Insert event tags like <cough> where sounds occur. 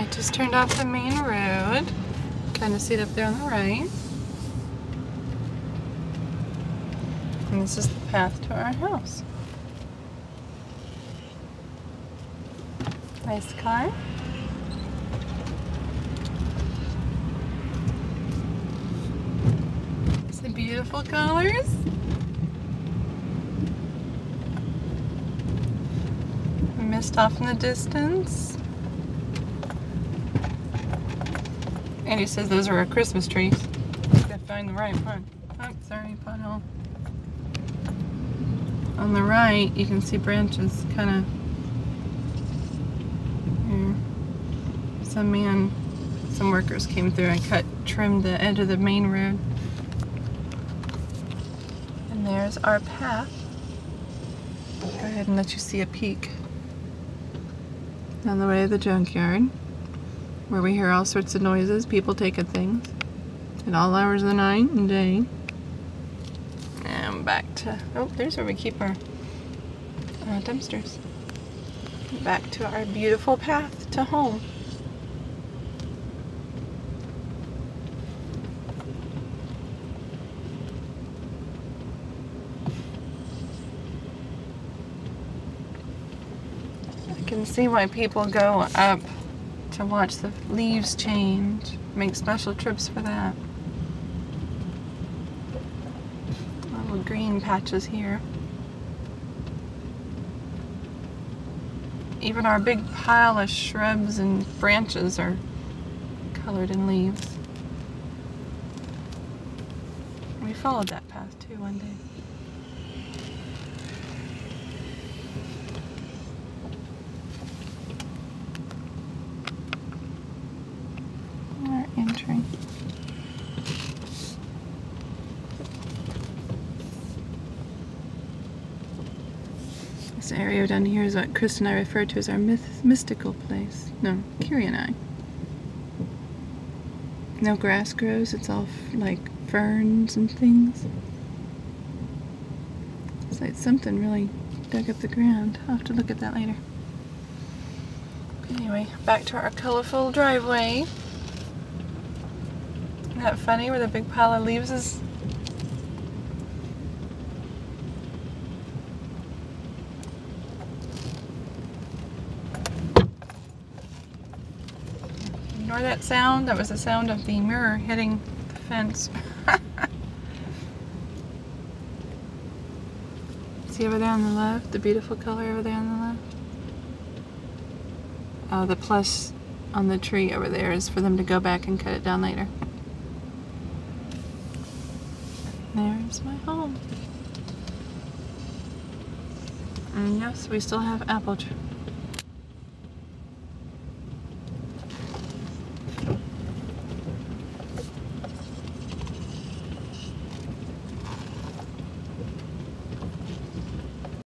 I just turned off the main road. Kind of see it up there on the right. And this is the path to our house. Nice car. See the beautiful colors. Mist off in the distance. Andy says those are our Christmas trees. Gotta find the right one. Oh, sorry, pothole. On the right, you can see branches kind of. Some man, some workers came through and cut, trimmed the edge of the main road. And there's our path. Go ahead and let you see a peek. On the way to the junkyard, where we hear all sorts of noises, people taking things at all hours of the night and day. And back to, oh, there's where we keep our uh, dumpsters. Back to our beautiful path to home. I can see why people go up to watch the leaves change. Make special trips for that. Little green patches here. Even our big pile of shrubs and branches are colored in leaves. We followed that path too one day. This area down here is what Chris and I refer to as our myth mystical place. No, Kiri and I. No grass grows, it's all like ferns and things. It's like something really dug up the ground. I'll have to look at that later. Anyway, back to our colorful driveway. Isn't that funny where the big pile of leaves is? Ignore that sound. That was the sound of the mirror hitting the fence. <laughs> See over there on the left? The beautiful color over there on the left? Uh, the plus on the tree over there is for them to go back and cut it down later. There's my home. And yes, we still have apple tr-